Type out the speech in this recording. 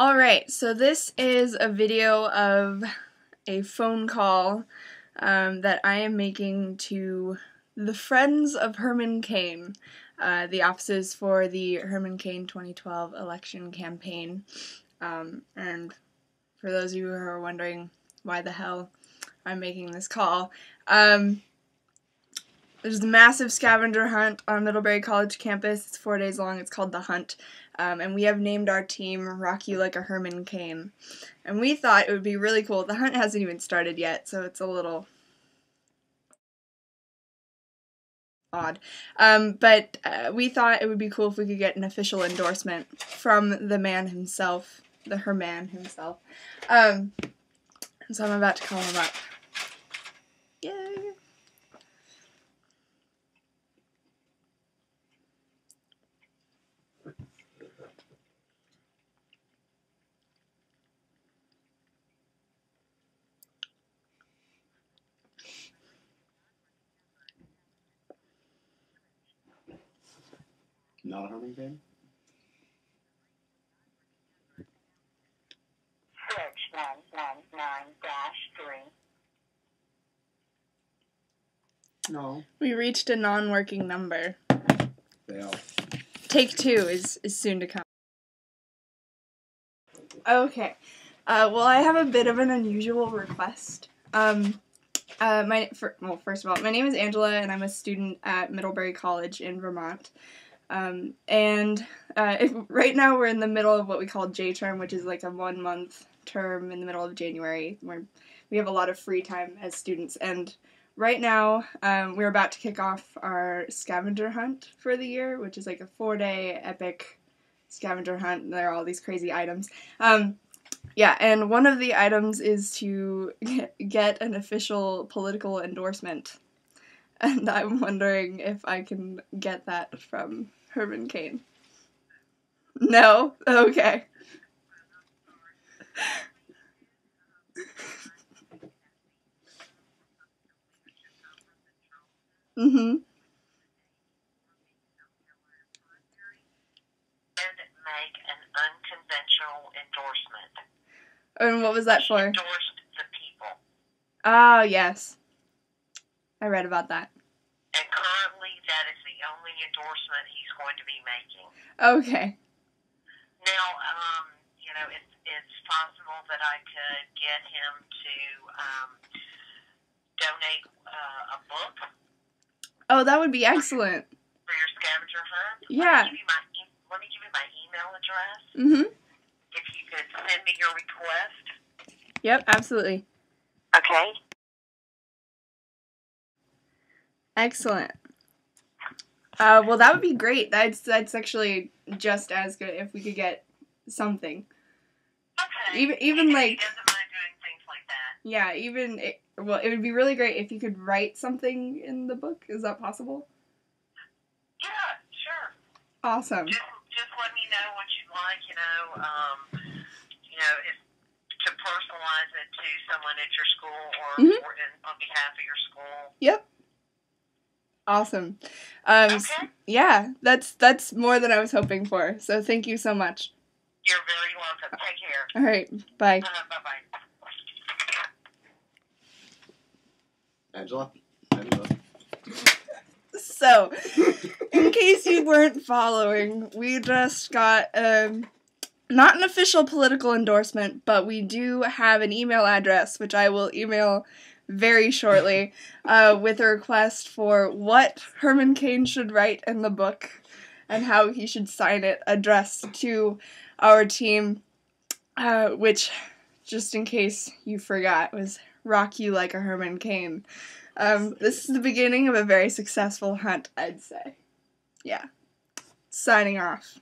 Alright, so this is a video of a phone call um, that I am making to the Friends of Herman Cain, uh, the offices for the Herman Cain 2012 election campaign. Um, and for those of you who are wondering why the hell I'm making this call, um, there's a massive scavenger hunt on Middlebury College campus. It's four days long. It's called The Hunt. Um, and we have named our team Rock You Like a Herman Cain. And we thought it would be really cool. The hunt hasn't even started yet, so it's a little odd. Um, but uh, we thought it would be cool if we could get an official endorsement from the man himself, the Herman himself. Um, so I'm about to call him up. Not a Herman Cain? Switch nine nine nine dash three. No. We reached a non-working number. They are. Take two is, is soon to come. Okay. Uh, well, I have a bit of an unusual request. Um, uh, my for, well, first of all, my name is Angela, and I'm a student at Middlebury College in Vermont. Um, and uh, if, right now we're in the middle of what we call J term, which is like a one month term in the middle of January, where we have a lot of free time as students. And right now, um, we're about to kick off our scavenger hunt for the year, which is like a four day epic scavenger hunt. And there are all these crazy items. Um, yeah, and one of the items is to get an official political endorsement. And I'm wondering if I can get that from Herman Cain. No? Okay. mm-hmm. And make an unconventional endorsement. And what was that He for? Endorsed the people. Ah, yes. I read about that. And currently that is only endorsement he's going to be making. Okay. Now, um, you know, it's it's possible that I could get him to um, donate uh, a book Oh, that would be excellent. for your scavenger hunt. Yeah. Let me give you my, e- let me give you my email address. Mm-hmm. If you could send me your request. Yep, absolutely. Okay. Excellent. Uh, well, that would be great. That's that's actually just as good if we could get something. Okay. Even- even, He like- doesn't mind doing things like. Yeah, even it, well, it would be really great if you could write something in the book. Is that possible? Yeah, sure. Awesome. Just just let me know what you'd like. You know, um, you know, if to personalize it to someone at your school or Mhm. for, in, on behalf of your school. Yep. Awesome. Um, s- Okay. yeah, that's that's more than I was hoping for. So thank you so much. You're very welcome. Take care. All right, bye. Uh, bye bye. Angela? Angela? So, in case you weren't following, we just got um, not an official political endorsement, but we do have an email address, which I will email very shortly, uh, with a request for what Herman Cain should write in the book and how he should sign it, addressed to our team, uh, which, just in case you forgot, was Rock You Like a Herman Cain. Um, this is the beginning of a very successful hunt, I'd say. Yeah. Signing off.